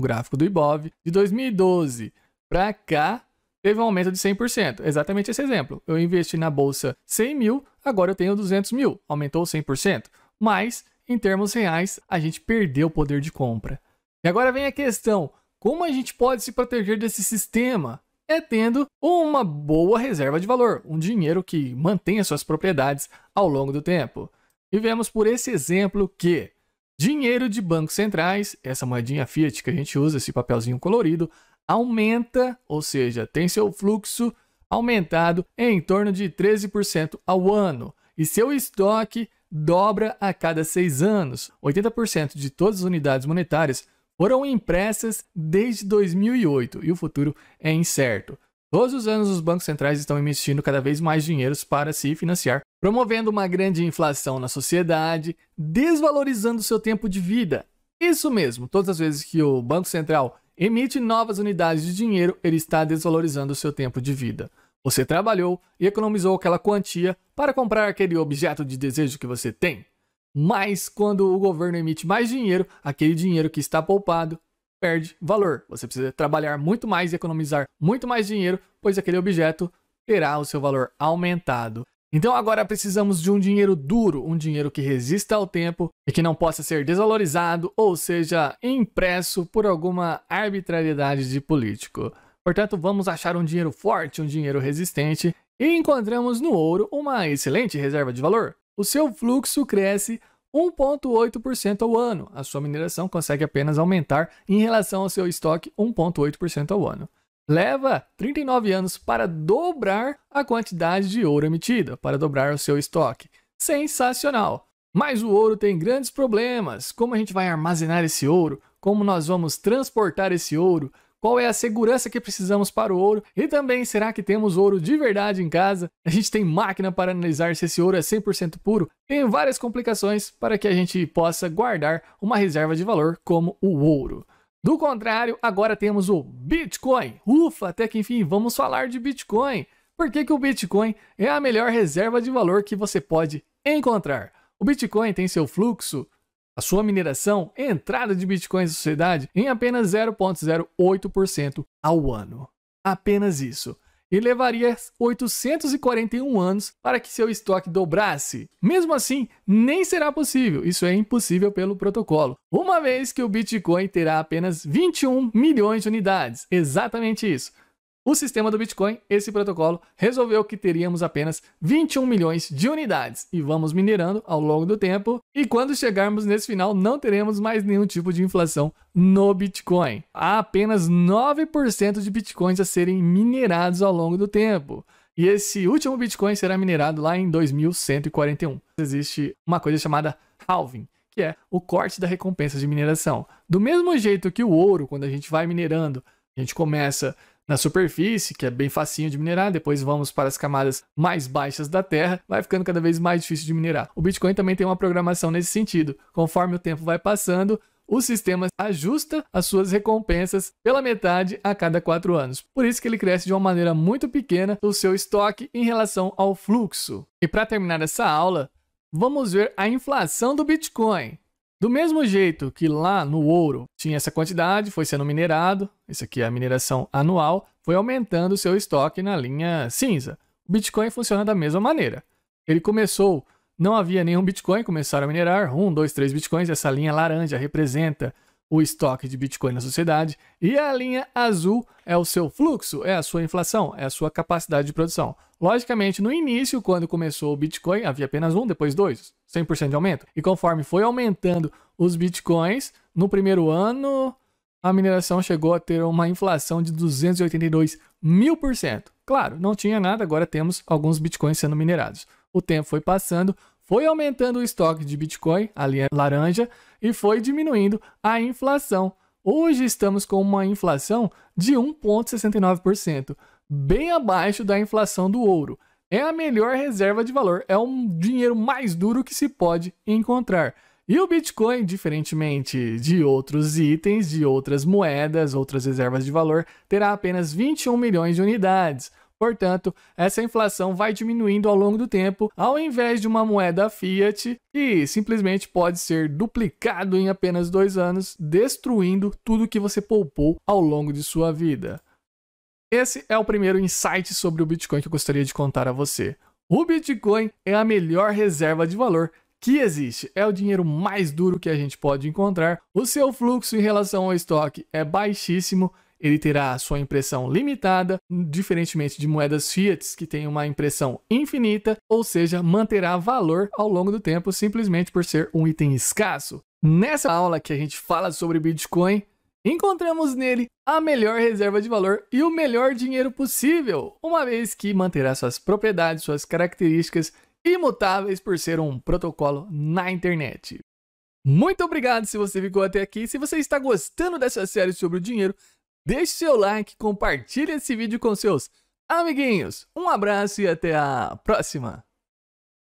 o gráfico do Ibov, de 2012 para cá, teve um aumento de 100%. Exatamente esse exemplo. Eu investi na bolsa 100 mil, agora eu tenho 200 mil. Aumentou 100%. Mas, em termos reais, a gente perdeu o poder de compra. E agora vem a questão: como a gente pode se proteger desse sistema? É tendo uma boa reserva de valor, um dinheiro que mantenha suas propriedades ao longo do tempo. E vemos por esse exemplo que dinheiro de bancos centrais, essa moedinha Fiat que a gente usa, esse papelzinho colorido, aumenta, ou seja, tem seu fluxo aumentado em torno de 13% ao ano. E seu estoque dobra a cada seis anos. 80% de todas as unidades monetárias foram impressas desde 2008 e o futuro é incerto. Todos os anos, os bancos centrais estão investindo cada vez mais dinheiro para se financiar, promovendo uma grande inflação na sociedade, desvalorizando seu tempo de vida. Isso mesmo, todas as vezes que o Banco Central emite novas unidades de dinheiro, ele está desvalorizando seu tempo de vida. Você trabalhou e economizou aquela quantia para comprar aquele objeto de desejo que você tem. Mas quando o governo emite mais dinheiro, aquele dinheiro que está poupado perde valor. Você precisa trabalhar muito mais e economizar muito mais dinheiro, pois aquele objeto terá o seu valor aumentado. Então agora precisamos de um dinheiro duro, um dinheiro que resista ao tempo e que não possa ser desvalorizado ou seja impresso por alguma arbitrariedade de político. Portanto, vamos achar um dinheiro forte, um dinheiro resistente e encontramos no ouro uma excelente reserva de valor o seu fluxo cresce 1,8% ao ano. A sua mineração consegue apenas aumentar em relação ao seu estoque 1,8% ao ano. Leva 39 anos para dobrar a quantidade de ouro emitida, para dobrar o seu estoque. Sensacional! Mas o ouro tem grandes problemas. Como a gente vai armazenar esse ouro? Como nós vamos transportar esse ouro? Qual é a segurança que precisamos para o ouro e também será que temos ouro de verdade em casa? A gente tem máquina para analisar se esse ouro é 100% puro? Tem várias complicações para que a gente possa guardar uma reserva de valor como o ouro. Do contrário, agora temos o Bitcoin. Ufa, até que enfim, vamos falar de Bitcoin. Por que, que o Bitcoin é a melhor reserva de valor que você pode encontrar? O Bitcoin tem seu fluxo a sua mineração é entrada de bitcoins na sociedade em apenas 0,08% ao ano. Apenas isso. E levaria 841 anos para que seu estoque dobrasse. Mesmo assim, nem será possível. Isso é impossível pelo protocolo. Uma vez que o Bitcoin terá apenas 21 milhões de unidades. Exatamente isso. O sistema do Bitcoin, esse protocolo, resolveu que teríamos apenas 21 milhões de unidades e vamos minerando ao longo do tempo. E quando chegarmos nesse final, não teremos mais nenhum tipo de inflação no Bitcoin. Há apenas 9% de Bitcoins a serem minerados ao longo do tempo. E esse último Bitcoin será minerado lá em 2141. Existe uma coisa chamada halving, que é o corte da recompensa de mineração. Do mesmo jeito que o ouro, quando a gente vai minerando, a gente começa na superfície, que é bem facinho de minerar, depois vamos para as camadas mais baixas da Terra, vai ficando cada vez mais difícil de minerar. O Bitcoin também tem uma programação nesse sentido. Conforme o tempo vai passando, o sistema ajusta as suas recompensas pela metade a cada quatro anos. Por isso que ele cresce de uma maneira muito pequena o seu estoque em relação ao fluxo. E para terminar essa aula, vamos ver a inflação do Bitcoin. Do mesmo jeito que lá no ouro tinha essa quantidade, foi sendo minerado, isso aqui é a mineração anual, foi aumentando o seu estoque na linha cinza. O Bitcoin funciona da mesma maneira. Ele começou, não havia nenhum Bitcoin, começaram a minerar, um, dois, três Bitcoins, essa linha laranja representa o estoque de Bitcoin na sociedade, e a linha azul é o seu fluxo, é a sua inflação, é a sua capacidade de produção. Logicamente, no início, quando começou o Bitcoin, havia apenas um, depois dois, 100% de aumento. E conforme foi aumentando os Bitcoins, no primeiro ano, a mineração chegou a ter uma inflação de 282 mil por cento. Claro, não tinha nada, agora temos alguns Bitcoins sendo minerados. O tempo foi passando, foi aumentando o estoque de Bitcoin, a linha laranja, e foi diminuindo a inflação. Hoje estamos com uma inflação de 1,69%, bem abaixo da inflação do ouro. É a melhor reserva de valor, é o dinheiro mais duro que se pode encontrar. E o Bitcoin, diferentemente de outros itens, de outras moedas, outras reservas de valor, terá apenas 21 milhões de unidades. Portanto, essa inflação vai diminuindo ao longo do tempo, ao invés de uma moeda fiat que simplesmente pode ser duplicado em apenas dois anos, destruindo tudo que você poupou ao longo de sua vida. Esse é o primeiro insight sobre o Bitcoin que eu gostaria de contar a você. O Bitcoin é a melhor reserva de valor que existe. É o dinheiro mais duro que a gente pode encontrar. O seu fluxo em relação ao estoque é baixíssimo. Ele terá sua impressão limitada, diferentemente de moedas fiat que têm uma impressão infinita, ou seja, manterá valor ao longo do tempo simplesmente por ser um item escasso. Nessa aula que a gente fala sobre Bitcoin, encontramos nele a melhor reserva de valor e o melhor dinheiro possível, uma vez que manterá suas propriedades, suas características imutáveis por ser um protocolo na internet. Muito obrigado se você ficou até aqui. Se você está gostando dessa série sobre o dinheiro, deixe seu like, compartilhe esse vídeo com seus amiguinhos. Um abraço e até a próxima!